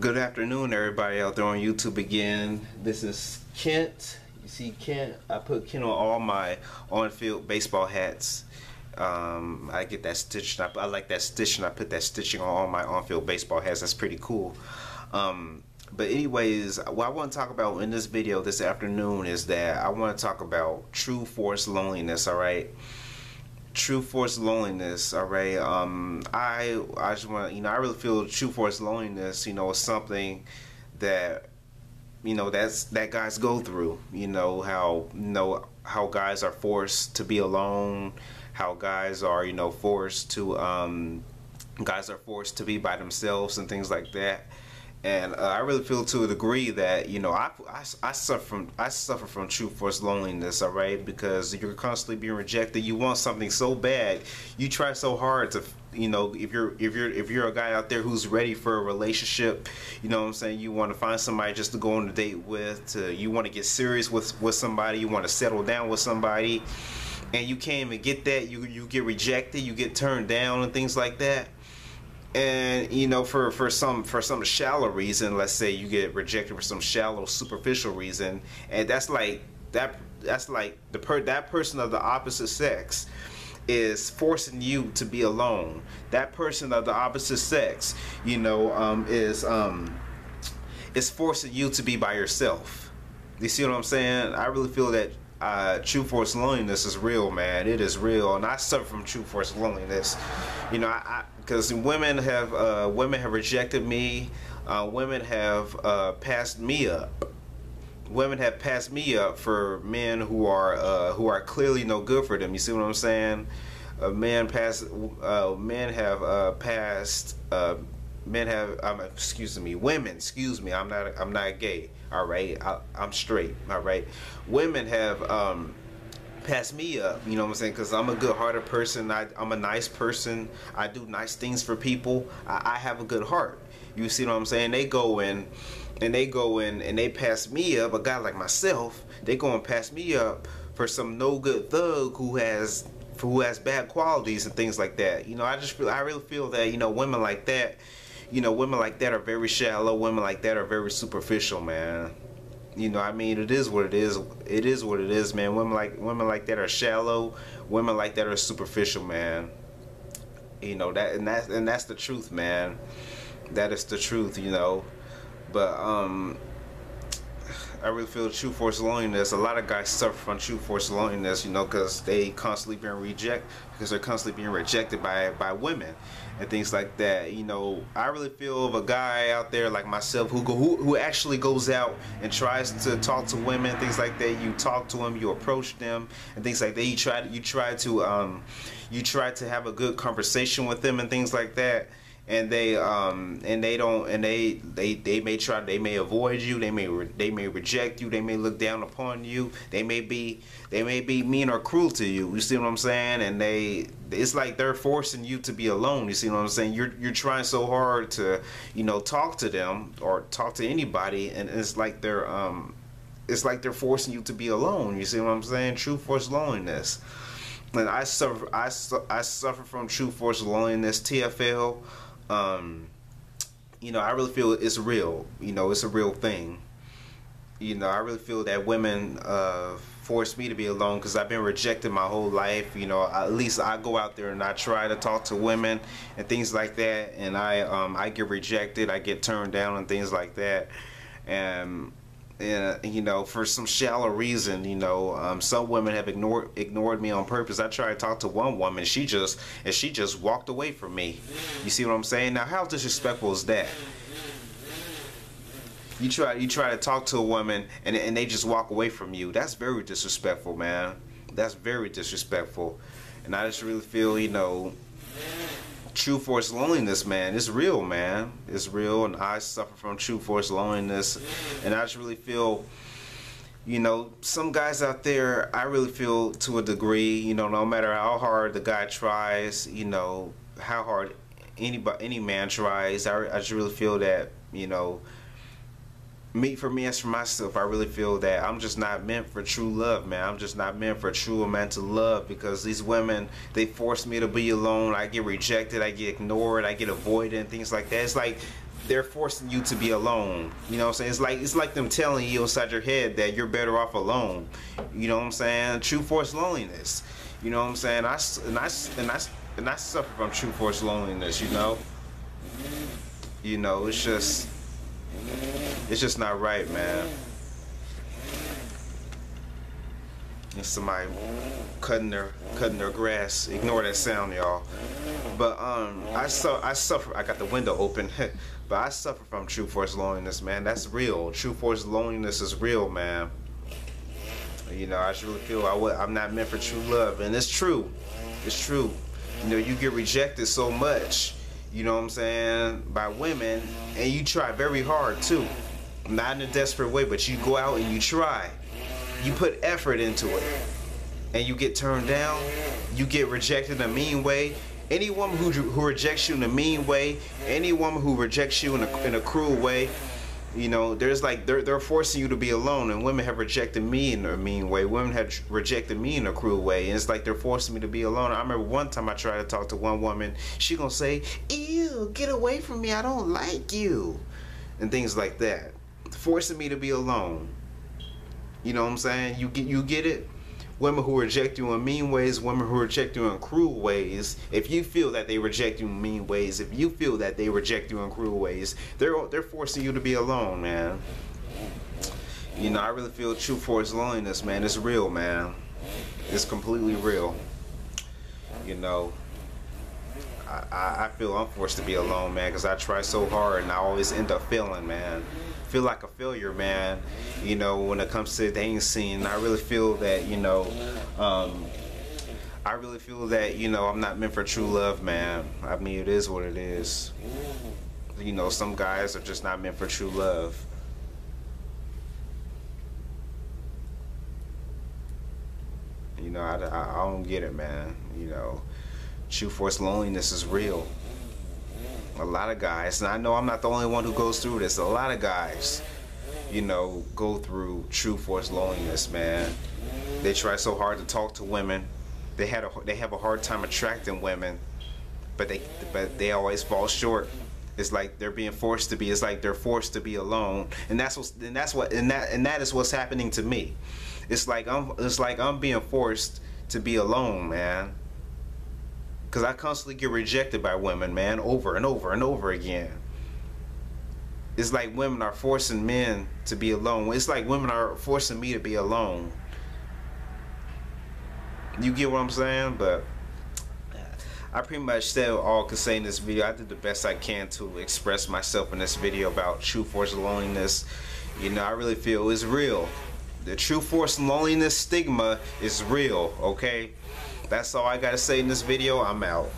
Good afternoon, everybody out there on YouTube again. This is Kent. You see Kent. I put Kent on all my on-field baseball hats. Um, I get that stitching. I, I, like that stitching. I put that stitching on all my on-field baseball hats. That's pretty cool. Um, but anyways, what I want to talk about in this video this afternoon is that I want to talk about true force loneliness. All right true force loneliness all right? Um i i just want you know i really feel true force loneliness you know is something that you know that's that guys go through you know how you know how guys are forced to be alone how guys are you know forced to um guys are forced to be by themselves and things like that and uh, I really feel to a degree that you know I, I, I, suffer from I suffer from true force loneliness all right? Because you're constantly being rejected you want something so bad you try so hard to you know if you're if you're if you're a guy out there who's ready for a relationship you know what I'm saying? You want to find somebody just to go on a date with to you want to get serious with with somebody you want to settle down with somebody and you can't even get that you you get rejected you get turned down and things like that and you know for for some for some shallow reason let's say you get rejected for some shallow superficial reason and that's like that that's like the per that person of the opposite sex is forcing you to be alone. That person of the opposite sex you know um, is um is forcing you to be by yourself. You see what i'm saying? I really feel that uh, true force loneliness is real, man. It is real, and I suffer from true force loneliness. You know, I because women have uh, women have rejected me. Uh, women have uh, passed me up. Women have passed me up for men who are uh, who are clearly no good for them. You see what I'm saying? Uh, men pass. men have passed men have um, excuse me women excuse me i'm not i'm not gay all right? I, am straight all right? Women have um passed me up you know what i'm saying? Because i'm a good hearted person I, i'm a nice person i do nice things for people I, I have a good heart you see what i'm saying? They go in and they go in and they pass me up a guy like myself they go and pass me up for some no good thug who has who has bad qualities and things like that you know? I just feel i really feel that you know women like that you know, women like that are very shallow. Women like that are very superficial, man. You know, I mean, it is what it is. It is what it is, man. Women like women like that are shallow. Women like that are superficial, man. You know that, and that's and that's the truth, man. That is the truth, you know. But um, I really feel true force loneliness. A lot of guys suffer from true force loneliness, you know, because they constantly being rejected, because they're constantly being rejected by by women and things like that. You know, I really feel of a guy out there like myself who go, who who actually goes out and tries to talk to women, things like that. You talk to them, you approach them, and things like that. You try to you try to um, you try to have a good conversation with them and things like that and they um and they don't and they they they may try they may avoid you they may they may reject you they may look down upon you they may be they may be mean or cruel to you you see what i'm saying? And they it's like they're forcing you to be alone you see what i'm saying? You're you're trying so hard to you know talk to them or talk to anybody and it's like they're um it's like they're forcing you to be alone you see what i'm saying? True force loneliness. And i suffer i, I suffer from true force loneliness tfl um, you know, I really feel it's real. You know, it's a real thing. You know, I really feel that women uh, force me to be alone because I've been rejected my whole life. You know, at least I go out there and I try to talk to women and things like that, and I um, I get rejected, I get turned down and things like that, and and you know for some shallow reason you know um, some women have ignored ignored me on purpose. I tried to talk to one woman. She just and she just walked away from me. You see what i'm saying? Now how disrespectful is that? You try you try to talk to a woman and, and they just walk away from you. That's very disrespectful man. That's very disrespectful. And i just really feel you know true force loneliness, man. It's real, man. It's real, and I suffer from true force loneliness, and I just really feel, you know, some guys out there, I really feel to a degree, you know, no matter how hard the guy tries, you know, how hard anybody, any man tries, I, I just really feel that, you know, me for me as for myself i really feel that i'm just not meant for true love man i'm just not meant for true romantic love because these women they force me to be alone i get rejected i get ignored i get avoided and things like that it's like they're forcing you to be alone. You know what I'm saying? It's like it's like them telling you inside your head that you're better off alone. You know what I'm saying? True force loneliness. You know what I'm saying? I and I and I and I suffer from true force loneliness. You know. You know, it's just it's just not right, man. And somebody cutting their cutting their grass. Ignore that sound, y'all. But um, I saw I suffer. I got the window open. but I suffer from true force loneliness, man. That's real. True force loneliness is real, man. You know, I really feel I I'm not meant for true love, and it's true. It's true. You know, you get rejected so much. You know what I'm saying by women, and you try very hard too. Not in a desperate way, but you go out and you try. You put effort into it, and you get turned down. You get rejected in a mean way, any woman who, who rejects you in a mean way, any woman who rejects you in a, in a cruel way, you know, there's like they're they're forcing you to be alone, and women have rejected me in a mean way. Women have rejected me in a cruel way, and it's like they're forcing me to be alone. I remember one time I tried to talk to one woman. She gonna say, "Ew, get away from me! I don't like you," and things like that, forcing me to be alone. You know what I'm saying? You get you get it women who reject you in mean ways, women who reject you in cruel ways, if you feel that they reject you in mean ways, if you feel that they reject you in cruel ways, they're they're forcing you to be alone, man. You know, I really feel true force loneliness, man. It's real, man. It's completely real. You know, I, I feel I'm forced to be alone, man, because I try so hard and I always end up failing, man feel like a failure, man. You know, when it comes to the dating scene, I really feel that you know, um, I really feel that you know I'm not meant for true love, man. I mean, it is what it is. You know, some guys are just not meant for true love. You know, I, I, I don't get it, man. You know, true force loneliness is real a lot of guys, and I know I'm not the only one who goes through this. A lot of guys, you know, go through true force loneliness, man. They try so hard to talk to women. They had a they have a hard time attracting women, but they but they always fall short. It's like they're being forced to be. It's like they're forced to be alone, and that's what and that's what and that and that is what's happening to me. It's like I'm it's like I'm being forced to be alone, man. Because I constantly get rejected by women, man, over and over and over again. It's like women are forcing men to be alone. It's like women are forcing me to be alone. You get what I'm saying? But I pretty much said all I could say in this video. I did the best I can to express myself in this video about true force loneliness. You know, I really feel it's real. The true force loneliness stigma is real, okay? That's all I gotta say in this video. I'm out.